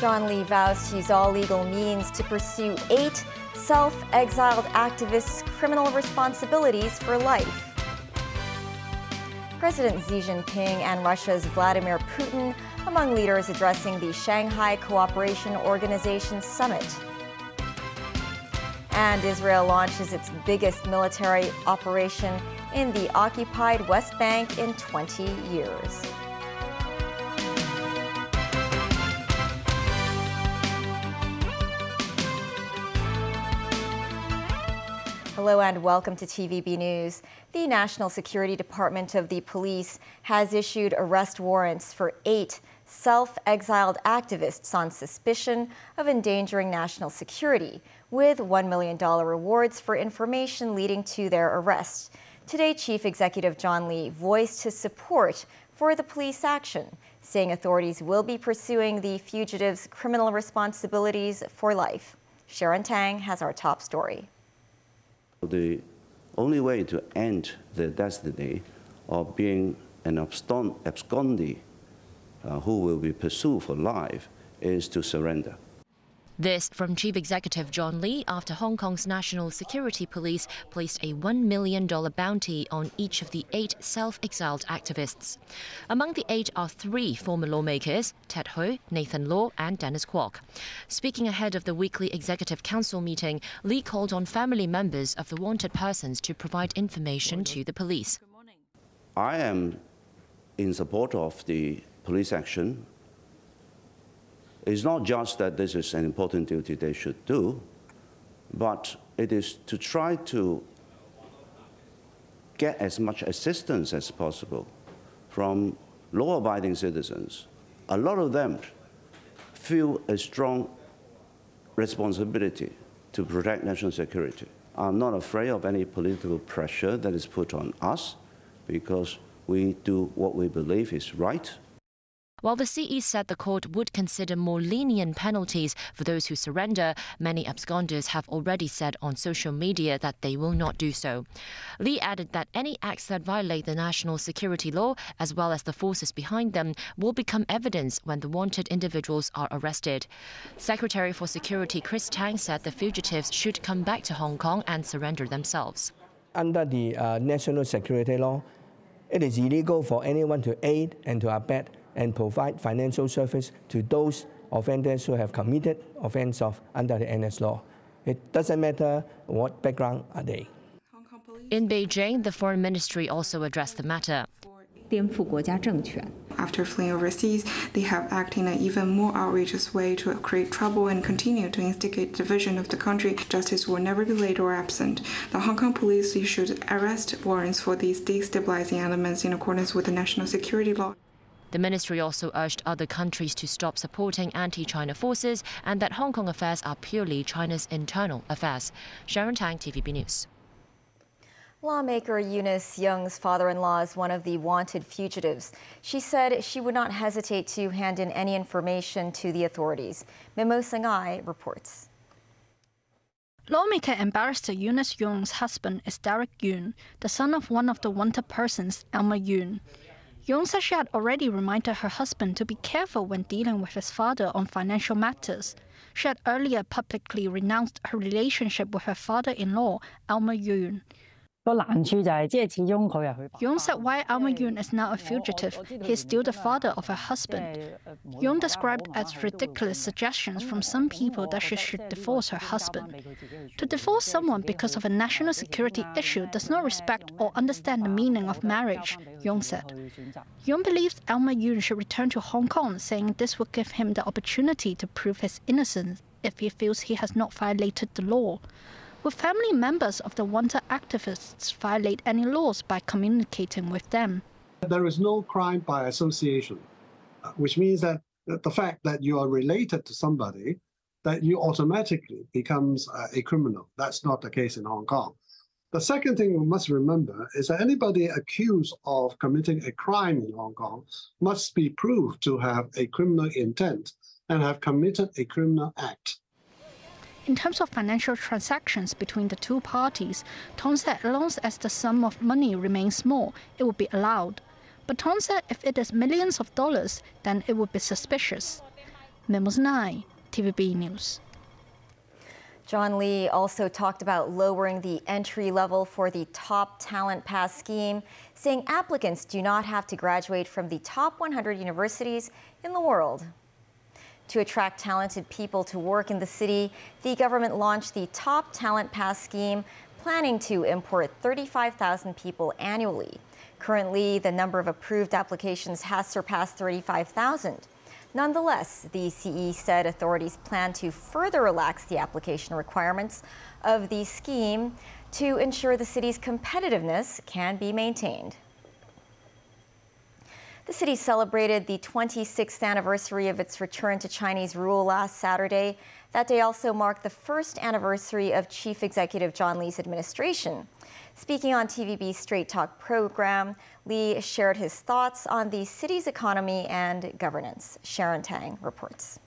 John Lee vows to use all legal means to pursue eight self exiled activists' criminal responsibilities for life. President Xi Jinping and Russia's Vladimir Putin among leaders addressing the Shanghai Cooperation Organization summit. And Israel launches its biggest military operation in the occupied West Bank in 20 years. Hello and welcome to TVB News. The National Security Department of the Police has issued arrest warrants for eight self exiled activists on suspicion of endangering national security, with $1 million rewards for information leading to their arrest. Today, Chief Executive John Lee voiced his support for the police action, saying authorities will be pursuing the fugitives' criminal responsibilities for life. Sharon Tang has our top story. The only way to end the destiny of being an abscondee uh, who will be pursued for life is to surrender. This from Chief Executive John Lee after Hong Kong's National Security Police placed a $1 million bounty on each of the eight self exiled activists. Among the eight are three former lawmakers Ted Hui, Nathan Law, and Dennis Kwok. Speaking ahead of the weekly Executive Council meeting, Lee called on family members of the wanted persons to provide information to the police. I am in support of the police action it's not just that this is an important duty they should do, but it is to try to get as much assistance as possible from law abiding citizens. A lot of them feel a strong responsibility to protect national security. I'm not afraid of any political pressure that is put on us because we do what we believe is right while the CE said the court would consider more lenient penalties for those who surrender, many absconders have already said on social media that they will not do so. Lee added that any acts that violate the national security law, as well as the forces behind them, will become evidence when the wanted individuals are arrested. Secretary for Security Chris Tang said the fugitives should come back to Hong Kong and surrender themselves. Under the uh, national security law, it is illegal for anyone to aid and to abet and provide financial service to those offenders who have committed offense of under the NS law. It doesn't matter what background are they. In Beijing, the foreign ministry also addressed the matter. After fleeing overseas, they have acted in an even more outrageous way to create trouble and continue to instigate division of the country. Justice will never be late or absent. The Hong Kong police issued arrest warrants for these destabilizing elements in accordance with the national security law. The ministry also urged other countries to stop supporting anti China forces and that Hong Kong affairs are purely China's internal affairs. Sharon Tang, TVB News. Lawmaker Eunice Yung's father in law is one of the wanted fugitives. She said she would not hesitate to hand in any information to the authorities. Mimo Sangai reports. Lawmaker and barrister Eunice Yung's husband is Derek Yuen, the son of one of the wanted persons, Elmer Yuen. Yung said she had already reminded her husband to be careful when dealing with his father on financial matters. She had earlier publicly renounced her relationship with her father in law, Elmer Yung said why Elmer Yuen is now a fugitive, he is still the father of her husband. Yung described as ridiculous suggestions from some people that she should divorce her husband. To divorce someone because of a national security issue does not respect or understand the meaning of marriage, Yung said. Yung believes Elmer Yuen should return to Hong Kong, saying this would give him the opportunity to prove his innocence if he feels he has not violated the law. Will family members of the wanted activists violate any laws by communicating with them? There is no crime by association, uh, which means that the fact that you are related to somebody, that you automatically becomes a criminal. That's not the case in Hong Kong. The second thing we must remember is that anybody accused of committing a crime in Hong Kong must be proved to have a criminal intent and have committed a criminal act. In terms of financial transactions between the two parties, Tong said as long as the sum of money remains small, it would be allowed. But Tong said if it is millions of dollars, then it would be suspicious. Memos 9, TVB News. John Lee also talked about lowering the entry level for the Top Talent Pass scheme, saying applicants do not have to graduate from the top 100 universities in the world. To attract talented people to work in the city, the government launched the Top Talent Pass scheme, planning to import 35,000 people annually. Currently, the number of approved applications has surpassed 35,000. Nonetheless, the CE said authorities plan to further relax the application requirements of the scheme to ensure the city's competitiveness can be maintained. The city celebrated the 26th anniversary of its return to Chinese rule last Saturday. That day also marked the first anniversary of Chief Executive John Lee's administration. Speaking on TVB's Straight Talk program, Lee shared his thoughts on the city's economy and governance. Sharon Tang reports.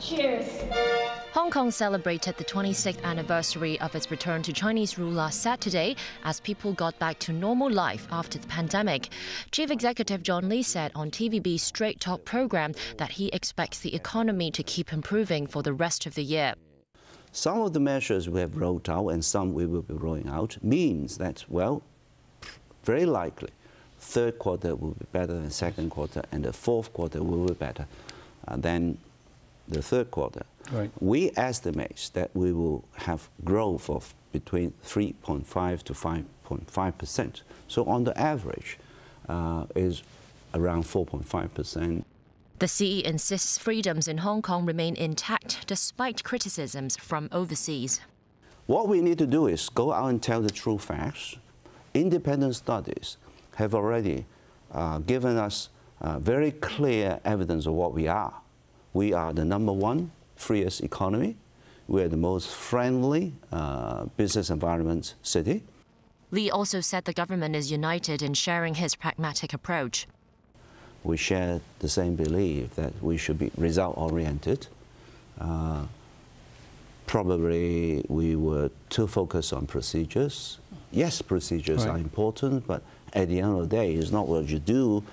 Cheers. Hong Kong celebrated the 26th anniversary of its return to Chinese rule last Saturday as people got back to normal life after the pandemic. Chief Executive John Lee said on TVB's Straight Talk program that he expects the economy to keep improving for the rest of the year. Some of the measures we have rolled out and some we will be rolling out means that, well, very likely, third quarter will be better than second quarter and the fourth quarter will be better uh, than the third quarter. Right. We estimate that we will have growth of between 3.5 to 5.5 percent. So on the average uh, is around 4.5 percent. The CE insists freedoms in Hong Kong remain intact despite criticisms from overseas. What we need to do is go out and tell the true facts. Independent studies have already uh, given us uh, very clear evidence of what we are. We are the number one freest economy. We're the most friendly uh, business environment city. Lee also said the government is united in sharing his pragmatic approach we share the same belief that we should be result oriented. Uh, probably we were too focused on procedures. Yes, procedures right. are important, but at the end of the day, it's not what you do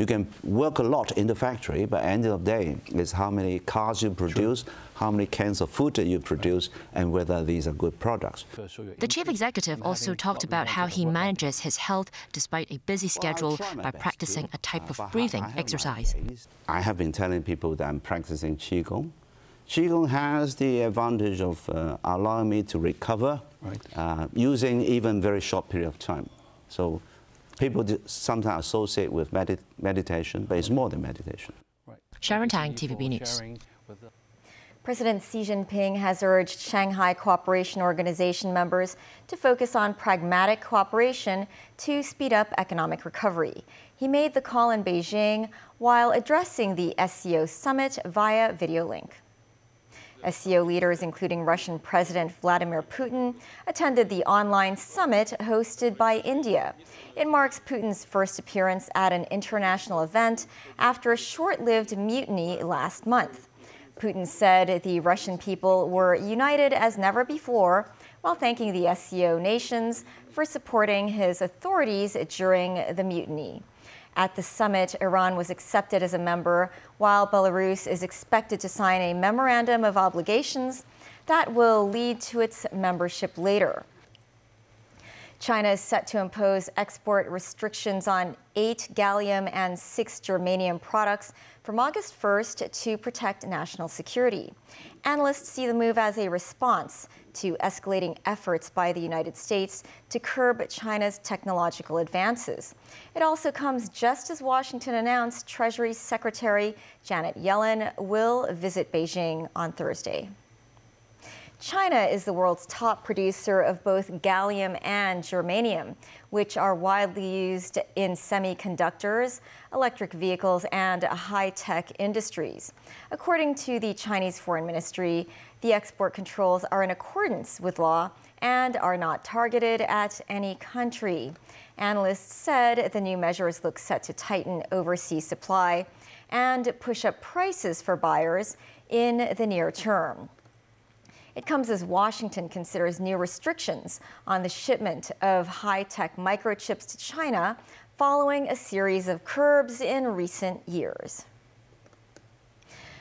you can work a lot in the factory, but at the end of the day, it's how many cars you produce, True. how many cans of food that you produce, and whether these are good products. The chief executive also talked about how he manages his health despite a busy schedule by practicing a type of breathing exercise. I have been telling people that I'm practicing Qigong. Qigong has the advantage of uh, allowing me to recover right. uh, using even very short period of time. So people sometimes associate with medit meditation, but it's more than meditation. Right. Sharon Tang, TVB News. President Xi Jinping has urged Shanghai Cooperation Organization members to focus on pragmatic cooperation to speed up economic recovery. He made the call in Beijing while addressing the SCO summit via video link. SCO leaders, including Russian President Vladimir Putin, attended the online summit hosted by India. It marks Putin's first appearance at an international event after a short lived mutiny last month. Putin said the Russian people were united as never before while thanking the SCO nations for supporting his authorities during the mutiny. At the summit, Iran was accepted as a member, while Belarus is expected to sign a memorandum of obligations that will lead to its membership later. China is set to impose export restrictions on eight gallium and six germanium products from August 1st to protect national security. Analysts see the move as a response to escalating efforts by the United States to curb China's technological advances. It also comes just as Washington announced Treasury Secretary Janet Yellen will visit Beijing on Thursday. China is the world's top producer of both gallium and germanium, which are widely used in semiconductors, electric vehicles, and high tech industries. According to the Chinese Foreign Ministry, the export controls are in accordance with law and are not targeted at any country. Analysts said the new measures look set to tighten overseas supply and push up prices for buyers in the near term. It comes as Washington considers new restrictions on the shipment of high tech microchips to China following a series of curbs in recent years.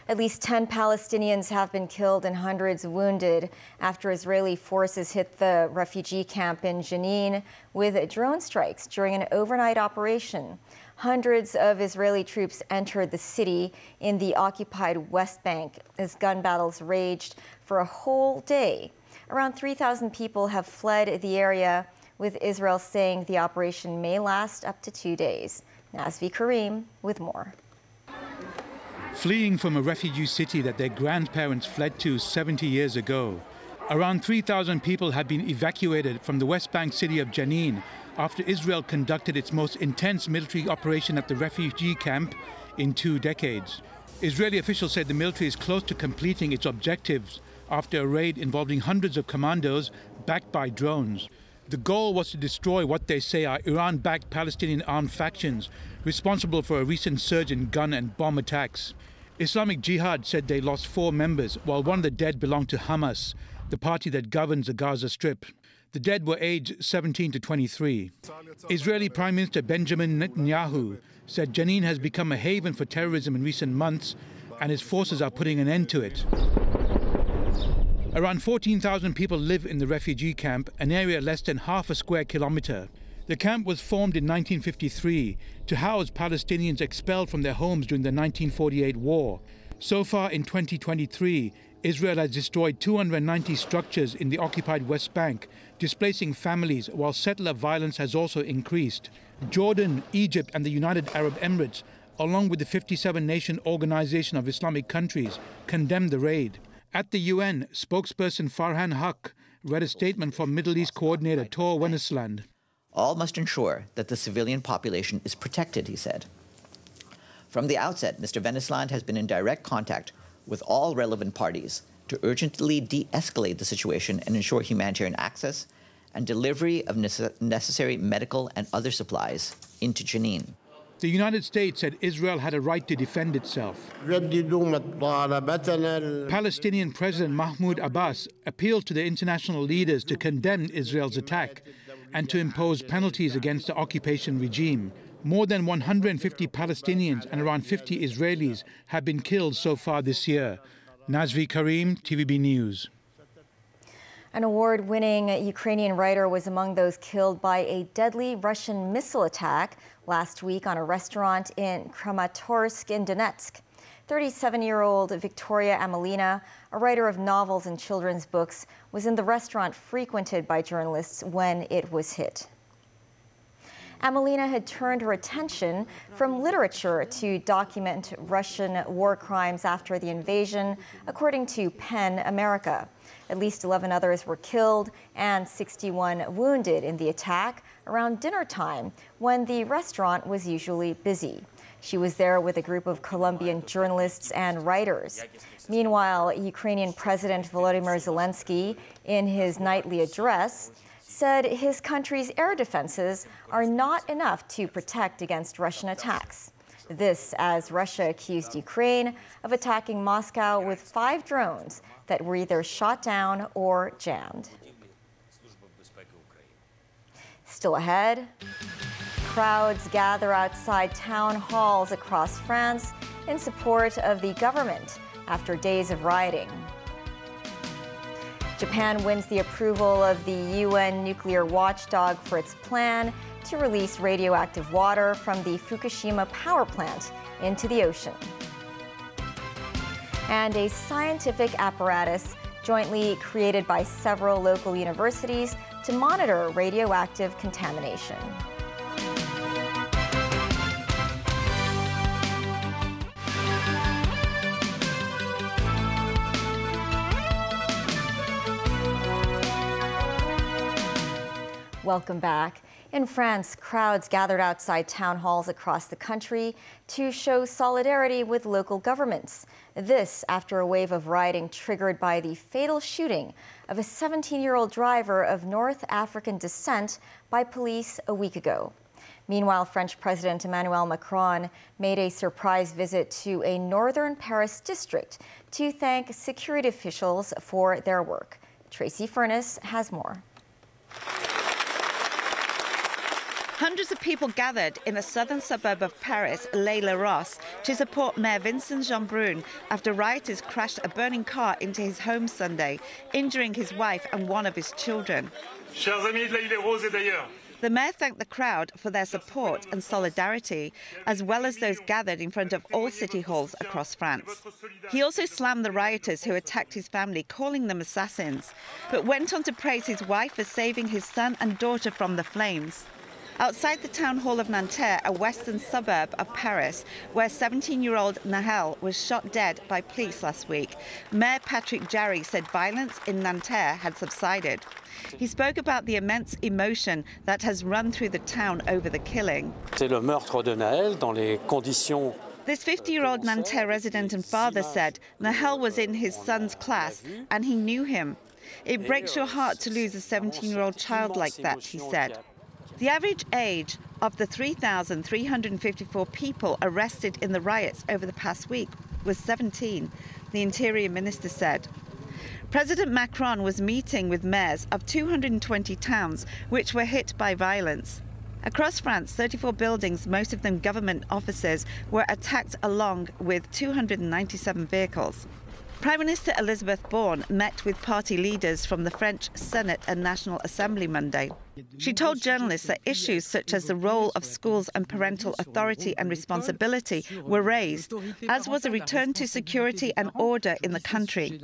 At least 10 Palestinians have been killed and hundreds wounded after Israeli forces hit the refugee camp in Jenin with drone strikes during an overnight operation. Hundreds of Israeli troops entered the city in the occupied West Bank as gun battles raged for a whole day. Around 3,000 people have fled the area, with Israel saying the operation may last up to two days. Nazvi Karim with more. Fleeing from a refugee city that their grandparents fled to 70 years ago, around 3,000 people have been evacuated from the West Bank city of Jenin after Israel conducted its most intense military operation at the refugee camp in two decades. Israeli officials said the military is close to completing its objectives after a raid involving hundreds of commandos backed by drones. The goal was to destroy what they say are Iran backed Palestinian armed factions responsible for a recent surge in gun and bomb attacks. Islamic Jihad said they lost four members, while one of the dead belonged to Hamas, the party that governs the Gaza Strip. The dead were aged 17 to 23. Israeli Prime Minister Benjamin Netanyahu said Jenin has become a haven for terrorism in recent months, and his forces are putting an end to it. Around 14,000 people live in the refugee camp, an area less than half a square kilometre. The camp was formed in 1953 to house Palestinians expelled from their homes during the 1948 war. So far in 2023, Israel has destroyed 290 structures in the occupied West Bank, displacing families, while settler violence has also increased. Jordan, Egypt, and the United Arab Emirates, along with the 57 nation Organization of Islamic Countries, condemned the raid. At the UN, spokesperson Farhan Haq read a statement from Middle East coordinator Tor Wennesland. All must ensure that the civilian population is protected, he said. From the outset, Mr. Wennesland has been in direct contact with all relevant parties to urgently de escalate the situation and ensure humanitarian access and delivery of necessary medical and other supplies into Jenin. The United States said Israel had a right to defend itself. Palestinian President Mahmoud Abbas appealed to the international leaders to condemn Israel's attack and to impose penalties against the occupation regime. More than 150 Palestinians and around 50 Israelis have been killed so far this year. Nazvi Karim, TVB News. An award winning Ukrainian writer was among those killed by a deadly Russian missile attack last week on a restaurant in Kramatorsk in Donetsk. 37 year old Victoria Amelina, a writer of novels and children's books, was in the restaurant frequented by journalists when it was hit. Amelina had turned her attention from literature to document Russian war crimes after the invasion, according to PEN America. At least 11 others were killed and 61 wounded in the attack around dinner time when the restaurant was usually busy. She was there with a group of Colombian journalists and writers. Meanwhile, Ukrainian President Volodymyr Zelensky, in his nightly address, said his country's air defenses are not enough to protect against Russian attacks. This as Russia accused Ukraine of attacking Moscow with five drones that were either shot down or jammed. Still ahead, crowds gather outside town halls across France in support of the government after days of rioting. Japan wins the approval of the UN nuclear watchdog for its plan to release radioactive water from the Fukushima power plant into the ocean. And a scientific apparatus jointly created by several local universities to monitor radioactive contamination. Welcome back. In France, crowds gathered outside town halls across the country to show solidarity with local governments. This after a wave of rioting triggered by the fatal shooting of a 17 year old driver of North African descent by police a week ago. Meanwhile, French President Emmanuel Macron made a surprise visit to a northern Paris district to thank security officials for their work. Tracy Furness has more. Hundreds of people gathered in a southern suburb of Paris, L'Haÿ-les-Roses, to support Mayor Vincent Jeanbrun after rioters crashed a burning car into his home Sunday, injuring his wife and one of his children. Chers amis de Rose et d'ailleurs, the mayor thanked the crowd for their support and solidarity, as well as those gathered in front of all city halls across France. He also slammed the rioters who attacked his family, calling them assassins, but went on to praise his wife for saving his son and daughter from the flames. Outside the town hall of Nanterre, a western suburb of Paris, where 17 year old Nahel was shot dead by police last week, Mayor Patrick Jarry said violence in Nanterre had subsided. He spoke about the immense emotion that has run through the town over the killing. C'est le meurtre de Nahel dans les conditions this 50 year old Nanterre resident and father said Nahel was in his son's class and he knew him. It breaks your heart to lose a 17 year old child like that, he said. The average age of the 3,354 people arrested in the riots over the past week was 17, the Interior Minister said. President Macron was meeting with mayors of 220 towns which were hit by violence. Across France, 34 buildings, most of them government offices, were attacked along with 297 vehicles. Prime Minister Elizabeth Borne met with party leaders from the French Senate and National Assembly Monday. She told journalists that issues such as the role of schools and parental authority and responsibility were raised, as was a return to security and order in the country.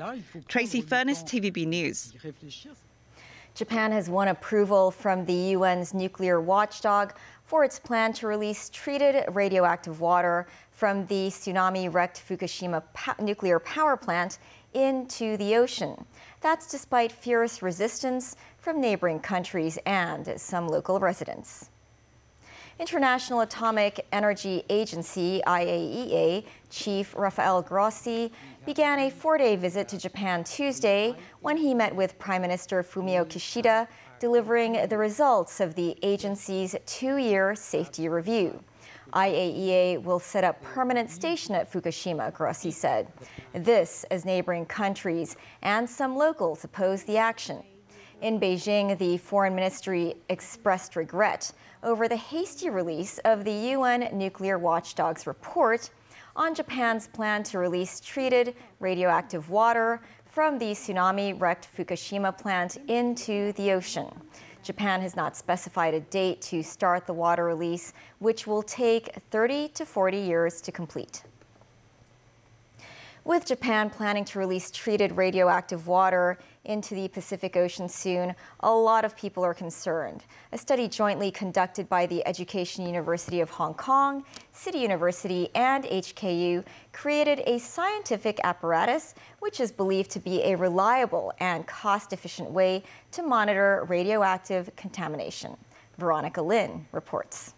Tracy Furness, TVB News. Japan has won approval from the UN's nuclear watchdog for its plan to release treated radioactive water from the tsunami wrecked Fukushima nuclear power plant into the ocean. That's despite fierce resistance from neighboring countries and some local residents. International Atomic Energy Agency, IAEA, Chief Rafael Grossi began a four day visit to Japan Tuesday when he met with Prime Minister Fumio Kishida, delivering the results of the agency's two year safety review. IAEA will set up permanent station at Fukushima, Grossi said. This as neighboring countries and some locals oppose the action. In Beijing, the foreign ministry expressed regret over the hasty release of the UN nuclear watchdog's report on Japan's plan to release treated radioactive water from the tsunami wrecked Fukushima plant into the ocean. Japan has not specified a date to start the water release, which will take 30 to 40 years to complete. With Japan planning to release treated radioactive water into the Pacific Ocean soon, a lot of people are concerned. A study jointly conducted by the Education University of Hong Kong, City University, and HKU created a scientific apparatus which is believed to be a reliable and cost efficient way to monitor radioactive contamination. Veronica Lin reports.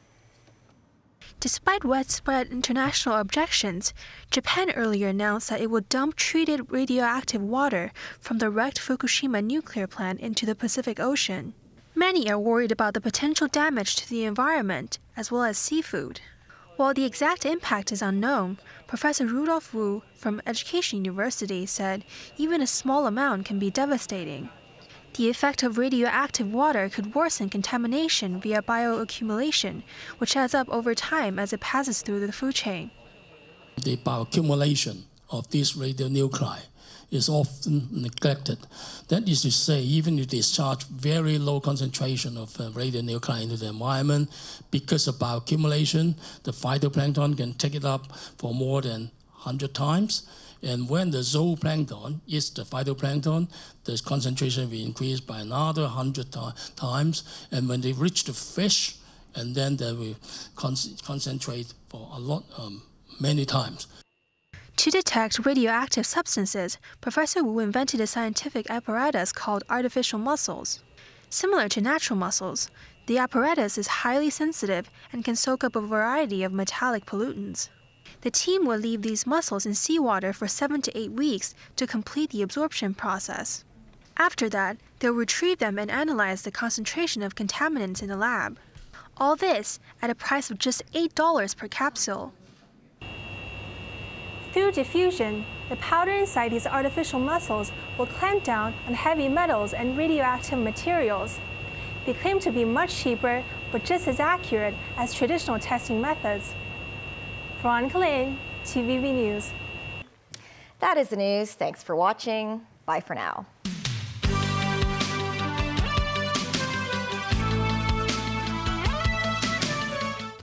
Despite widespread international objections, Japan earlier announced that it would dump treated radioactive water from the wrecked Fukushima nuclear plant into the Pacific Ocean. Many are worried about the potential damage to the environment as well as seafood. While the exact impact is unknown, Professor Rudolf Wu from Education University said even a small amount can be devastating. The effect of radioactive water could worsen contamination via bioaccumulation, which adds up over time as it passes through the food chain. The bioaccumulation of these radionuclide is often neglected. That is to say, even if you discharge very low concentration of uh, radionuclide into the environment, because of bioaccumulation, the phytoplankton can take it up for more than 100 times and when the zooplankton eats the phytoplankton, the concentration will increase by another 100 times. And when they reach the fish, and then they will con concentrate for a lot, um, many times. To detect radioactive substances, Professor Wu invented a scientific apparatus called artificial mussels. Similar to natural mussels, the apparatus is highly sensitive and can soak up a variety of metallic pollutants. The team will leave these mussels in seawater for 7 to 8 weeks to complete the absorption process. After that, they'll retrieve them and analyze the concentration of contaminants in the lab. All this at a price of just $8 per capsule. Through diffusion, the powder inside these artificial mussels will clamp down on heavy metals and radioactive materials. They claim to be much cheaper, but just as accurate as traditional testing methods. Veronica Lane, TVB News. That is the news. Thanks for watching. Bye for now.